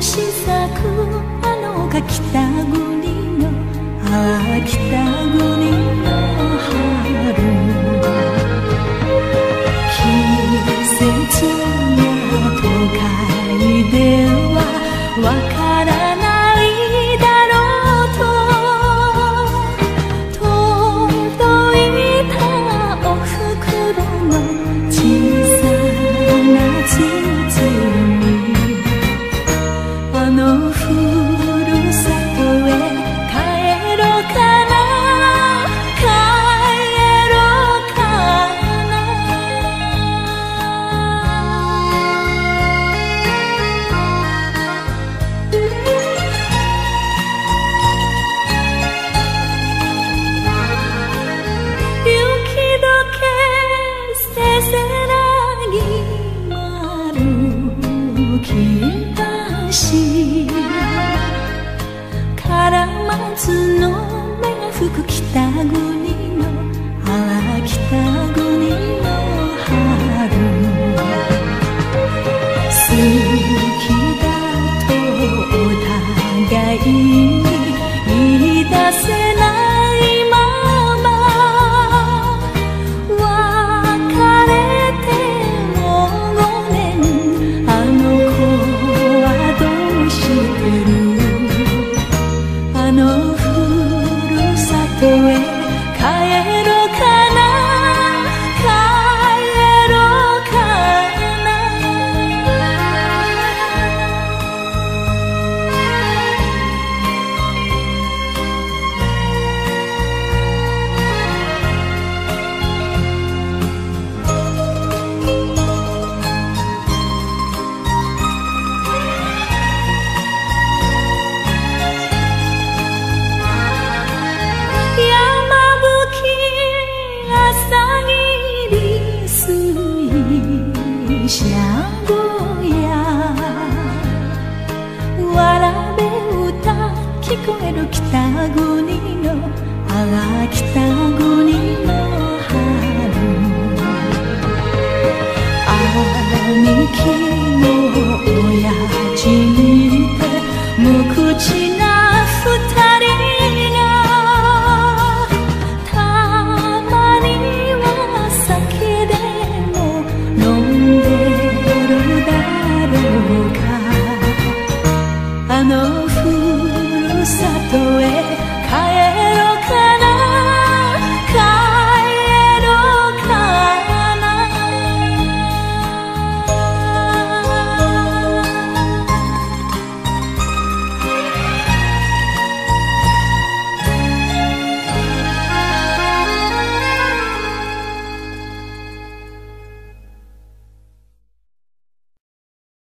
し咲くあのか北国のああ北国の春。季節や都会では分かる。絡まずの目が吹く北国のあら北国の春。好きだとお互い水車小屋わらべ歌聞こえる北国のあら北国の春兄貴の親父にて無口なのふるさとへ